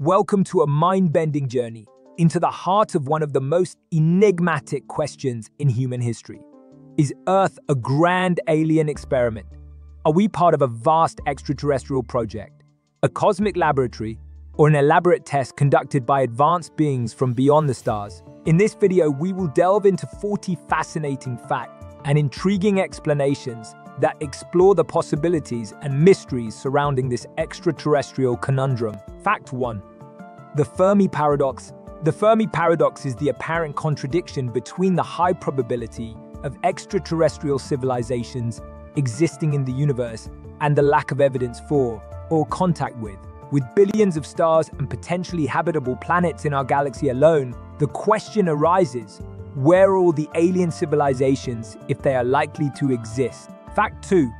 Welcome to a mind bending journey into the heart of one of the most enigmatic questions in human history. Is Earth a grand alien experiment? Are we part of a vast extraterrestrial project, a cosmic laboratory, or an elaborate test conducted by advanced beings from beyond the stars? In this video, we will delve into 40 fascinating facts and intriguing explanations that explore the possibilities and mysteries surrounding this extraterrestrial conundrum. Fact 1. The Fermi Paradox. The Fermi Paradox is the apparent contradiction between the high probability of extraterrestrial civilizations existing in the universe and the lack of evidence for or contact with. With billions of stars and potentially habitable planets in our galaxy alone, the question arises where are all the alien civilizations if they are likely to exist? Fact 2.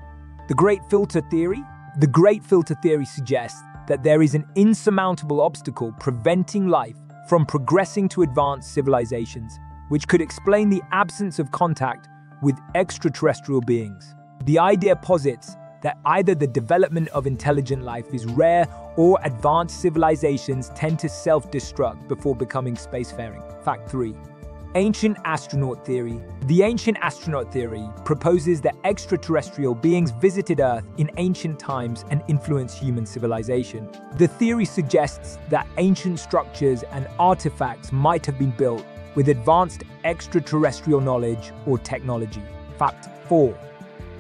The Great Filter Theory. The Great Filter Theory suggests that there is an insurmountable obstacle preventing life from progressing to advanced civilizations, which could explain the absence of contact with extraterrestrial beings. The idea posits that either the development of intelligent life is rare or advanced civilizations tend to self destruct before becoming spacefaring. Fact 3. Ancient astronaut theory. The ancient astronaut theory proposes that extraterrestrial beings visited Earth in ancient times and influenced human civilization. The theory suggests that ancient structures and artifacts might have been built with advanced extraterrestrial knowledge or technology. Fact 4.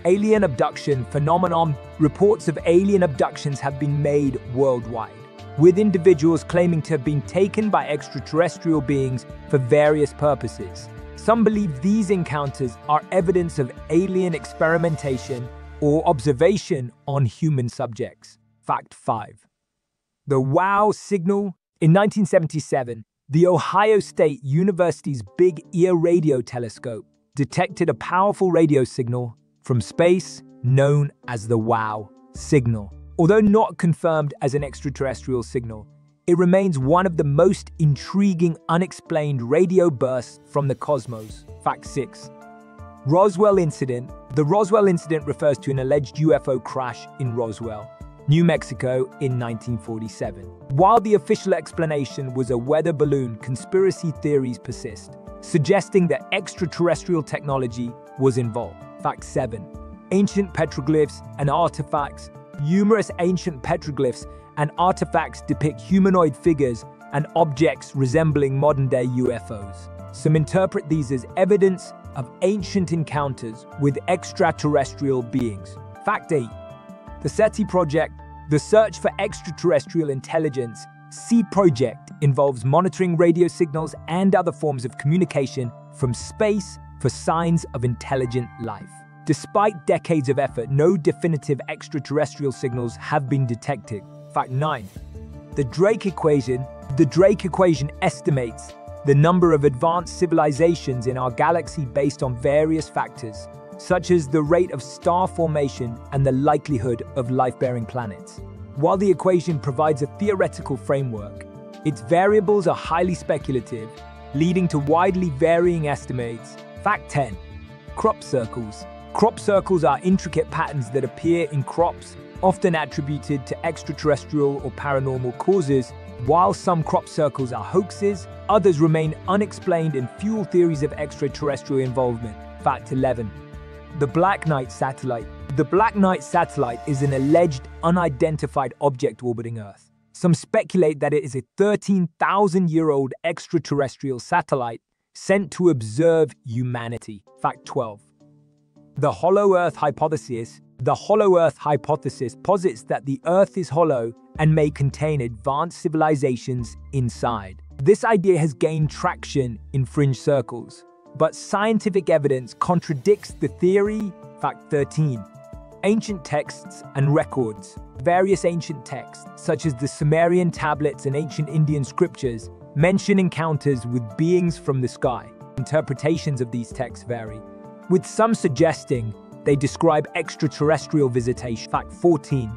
Alien abduction phenomenon. Reports of alien abductions have been made worldwide with individuals claiming to have been taken by extraterrestrial beings for various purposes. Some believe these encounters are evidence of alien experimentation or observation on human subjects. Fact 5. The WOW signal. In 1977, the Ohio State University's Big Ear Radio Telescope detected a powerful radio signal from space known as the WOW signal. Although not confirmed as an extraterrestrial signal, it remains one of the most intriguing unexplained radio bursts from the cosmos. Fact 6. Roswell Incident. The Roswell Incident refers to an alleged UFO crash in Roswell, New Mexico in 1947. While the official explanation was a weather balloon, conspiracy theories persist, suggesting that extraterrestrial technology was involved. Fact 7. Ancient petroglyphs and artifacts Numerous ancient petroglyphs and artifacts depict humanoid figures and objects resembling modern day UFOs. Some interpret these as evidence of ancient encounters with extraterrestrial beings. Fact 8 The SETI project, the search for extraterrestrial intelligence, SETI project involves monitoring radio signals and other forms of communication from space for signs of intelligent life. Despite decades of effort, no definitive extraterrestrial signals have been detected. Fact 9. The Drake equation. The Drake equation estimates the number of advanced civilizations in our galaxy based on various factors, such as the rate of star formation and the likelihood of life-bearing planets. While the equation provides a theoretical framework, its variables are highly speculative, leading to widely varying estimates. Fact 10. Crop circles. Crop circles are intricate patterns that appear in crops, often attributed to extraterrestrial or paranormal causes. While some crop circles are hoaxes, others remain unexplained and fuel theories of extraterrestrial involvement. Fact 11. The Black Knight Satellite. The Black Knight Satellite is an alleged unidentified object orbiting Earth. Some speculate that it is a 13,000 year old extraterrestrial satellite sent to observe humanity. Fact 12. The hollow Earth hypothesis. The hollow Earth hypothesis posits that the Earth is hollow and may contain advanced civilizations inside. This idea has gained traction in fringe circles, but scientific evidence contradicts the theory. Fact 13. Ancient texts and records. Various ancient texts, such as the Sumerian tablets and ancient Indian scriptures, mention encounters with beings from the sky. Interpretations of these texts vary, with some suggesting they describe extraterrestrial visitation. Fact 14.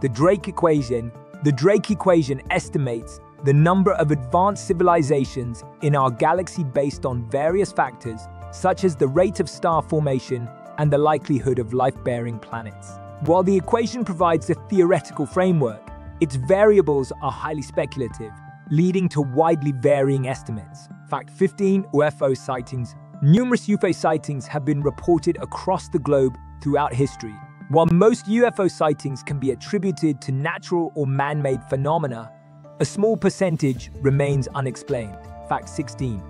The Drake equation. The Drake equation estimates the number of advanced civilizations in our galaxy based on various factors, such as the rate of star formation and the likelihood of life bearing planets. While the equation provides a theoretical framework, its variables are highly speculative, leading to widely varying estimates. Fact 15 UFO sightings. Numerous UFO sightings have been reported across the globe throughout history. While most UFO sightings can be attributed to natural or man made phenomena, a small percentage remains unexplained. Fact 16.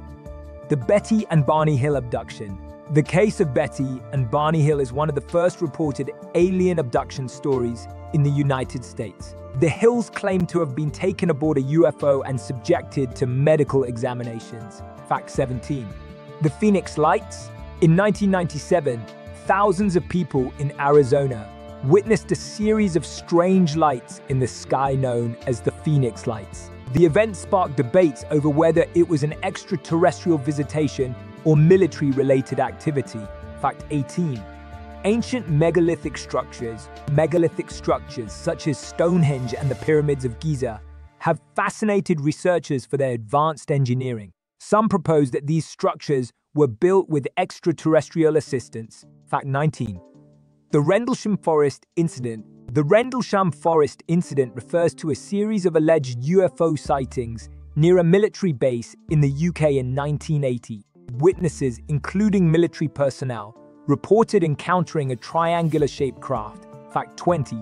The Betty and Barney Hill abduction. The case of Betty and Barney Hill is one of the first reported alien abduction stories in the United States. The Hills claim to have been taken aboard a UFO and subjected to medical examinations. Fact 17. The Phoenix Lights? In 1997, thousands of people in Arizona witnessed a series of strange lights in the sky known as the Phoenix Lights. The event sparked debates over whether it was an extraterrestrial visitation or military related activity. Fact 18. Ancient megalithic structures, megalithic structures such as Stonehenge and the pyramids of Giza, have fascinated researchers for their advanced engineering. Some propose that these structures were built with extraterrestrial assistance. Fact 19. The Rendlesham Forest Incident The Rendlesham Forest Incident refers to a series of alleged UFO sightings near a military base in the UK in 1980. Witnesses, including military personnel, reported encountering a triangular-shaped craft. Fact 20.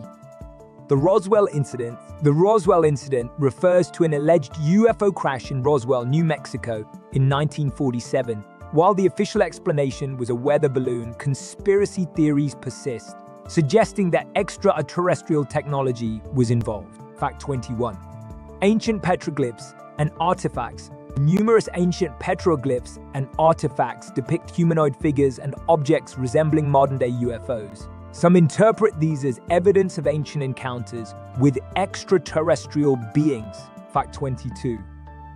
The Roswell Incident The Roswell Incident refers to an alleged UFO crash in Roswell, New Mexico in 1947 while the official explanation was a weather balloon, conspiracy theories persist, suggesting that extraterrestrial technology was involved. Fact 21. Ancient petroglyphs and artifacts. Numerous ancient petroglyphs and artifacts depict humanoid figures and objects resembling modern-day UFOs. Some interpret these as evidence of ancient encounters with extraterrestrial beings. Fact 22.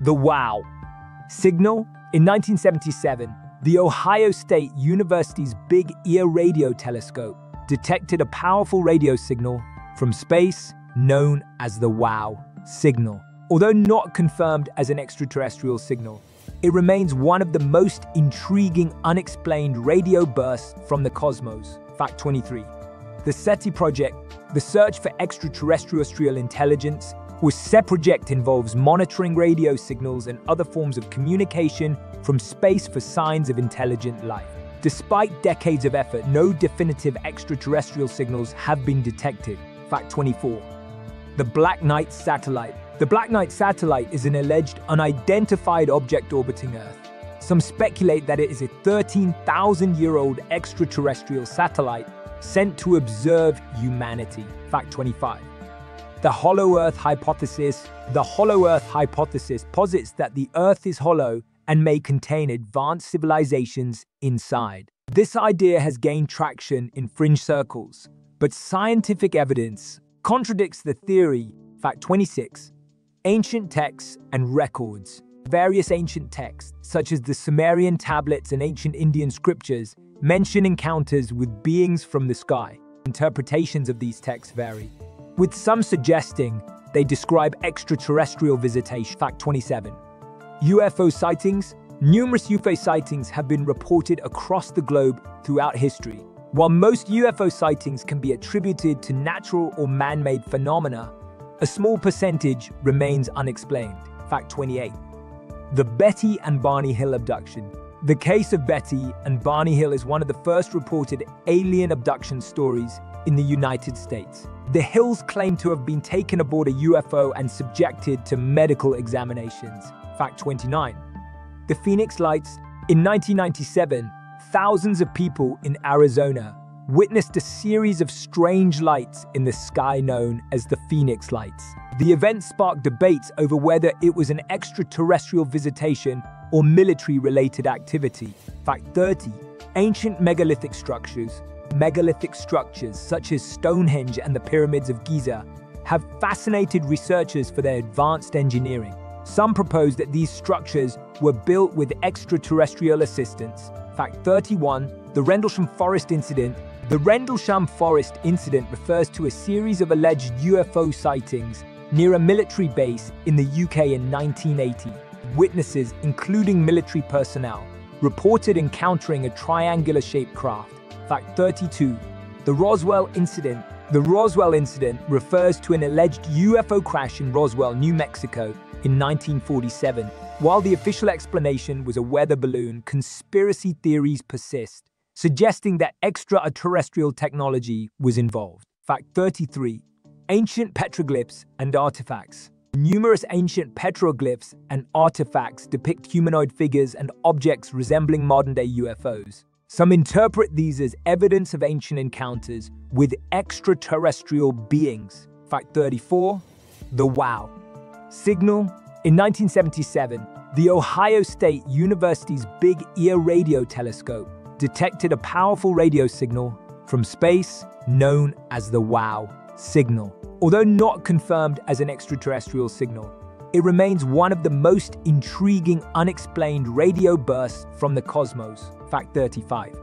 The WOW. Signal in 1977, the Ohio State University's Big Ear Radio Telescope detected a powerful radio signal from space known as the WOW signal. Although not confirmed as an extraterrestrial signal, it remains one of the most intriguing unexplained radio bursts from the cosmos. Fact 23. The SETI project, the search for extraterrestrial intelligence, WSET project involves monitoring radio signals and other forms of communication from space for signs of intelligent life. Despite decades of effort, no definitive extraterrestrial signals have been detected. Fact 24. The Black Knight Satellite. The Black Knight Satellite is an alleged unidentified object orbiting Earth. Some speculate that it is a 13,000 year old extraterrestrial satellite sent to observe humanity. Fact 25. The hollow Earth hypothesis. The hollow Earth hypothesis posits that the Earth is hollow and may contain advanced civilizations inside. This idea has gained traction in fringe circles, but scientific evidence contradicts the theory. Fact 26. Ancient texts and records. Various ancient texts, such as the Sumerian tablets and ancient Indian scriptures, mention encounters with beings from the sky. Interpretations of these texts vary with some suggesting they describe extraterrestrial visitation. Fact 27. UFO sightings. Numerous UFO sightings have been reported across the globe throughout history. While most UFO sightings can be attributed to natural or man-made phenomena, a small percentage remains unexplained. Fact 28. The Betty and Barney Hill abduction. The case of Betty and Barney Hill is one of the first reported alien abduction stories in the United States. The Hills claim to have been taken aboard a UFO and subjected to medical examinations. Fact 29. The Phoenix Lights. In 1997, thousands of people in Arizona witnessed a series of strange lights in the sky known as the Phoenix Lights. The event sparked debates over whether it was an extraterrestrial visitation or military related activity. Fact 30. Ancient megalithic structures megalithic structures such as Stonehenge and the pyramids of Giza have fascinated researchers for their advanced engineering. Some propose that these structures were built with extraterrestrial assistance. Fact 31, the Rendlesham Forest Incident. The Rendlesham Forest Incident refers to a series of alleged UFO sightings near a military base in the UK in 1980. Witnesses, including military personnel, reported encountering a triangular-shaped craft Fact 32. The Roswell Incident. The Roswell incident refers to an alleged UFO crash in Roswell, New Mexico in 1947. While the official explanation was a weather balloon, conspiracy theories persist, suggesting that extraterrestrial technology was involved. Fact 33. Ancient petroglyphs and artifacts. Numerous ancient petroglyphs and artifacts depict humanoid figures and objects resembling modern-day UFOs. Some interpret these as evidence of ancient encounters with extraterrestrial beings. Fact 34. The WOW. Signal. In 1977, the Ohio State University's Big Ear Radio Telescope detected a powerful radio signal from space known as the WOW signal. Although not confirmed as an extraterrestrial signal, it remains one of the most intriguing unexplained radio bursts from the cosmos. Fact 35.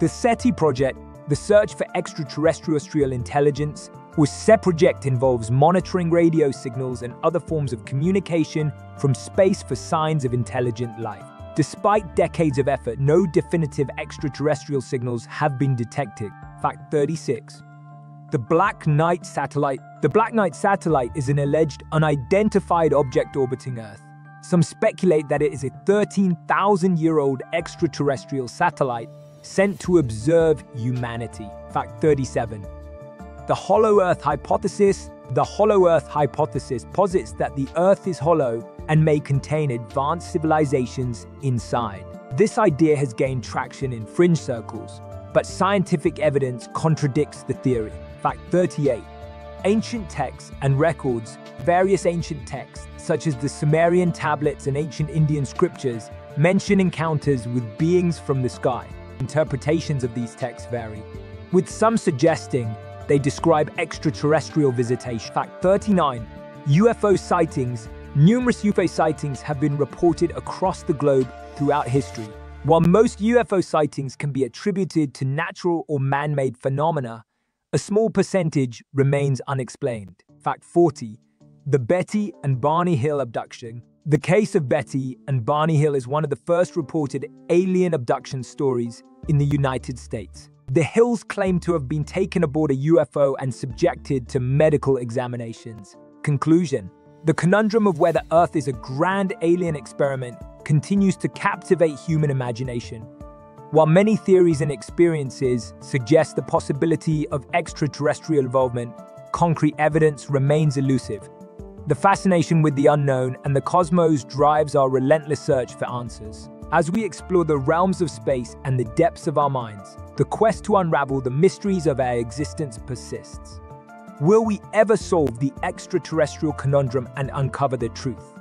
The SETI project, the search for extraterrestrial intelligence, was SETI project involves monitoring radio signals and other forms of communication from space for signs of intelligent life. Despite decades of effort, no definitive extraterrestrial signals have been detected. Fact 36. The Black Knight satellite. The Black Knight satellite is an alleged unidentified object orbiting Earth. Some speculate that it is a 13,000 year old extraterrestrial satellite sent to observe humanity. Fact 37. The Hollow Earth hypothesis. The Hollow Earth hypothesis posits that the Earth is hollow and may contain advanced civilizations inside. This idea has gained traction in fringe circles, but scientific evidence contradicts the theory. Fact 38. Ancient texts and records, various ancient texts, such as the Sumerian tablets and ancient Indian scriptures, mention encounters with beings from the sky. Interpretations of these texts vary, with some suggesting they describe extraterrestrial visitation. Fact 39. UFO sightings. Numerous UFO sightings have been reported across the globe throughout history. While most UFO sightings can be attributed to natural or man-made phenomena, a small percentage remains unexplained. Fact 40. The Betty and Barney Hill abduction. The case of Betty and Barney Hill is one of the first reported alien abduction stories in the United States. The Hills claim to have been taken aboard a UFO and subjected to medical examinations. Conclusion The conundrum of whether Earth is a grand alien experiment continues to captivate human imagination. While many theories and experiences suggest the possibility of extraterrestrial involvement, concrete evidence remains elusive. The fascination with the unknown and the cosmos drives our relentless search for answers. As we explore the realms of space and the depths of our minds, the quest to unravel the mysteries of our existence persists. Will we ever solve the extraterrestrial conundrum and uncover the truth?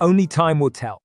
Only time will tell.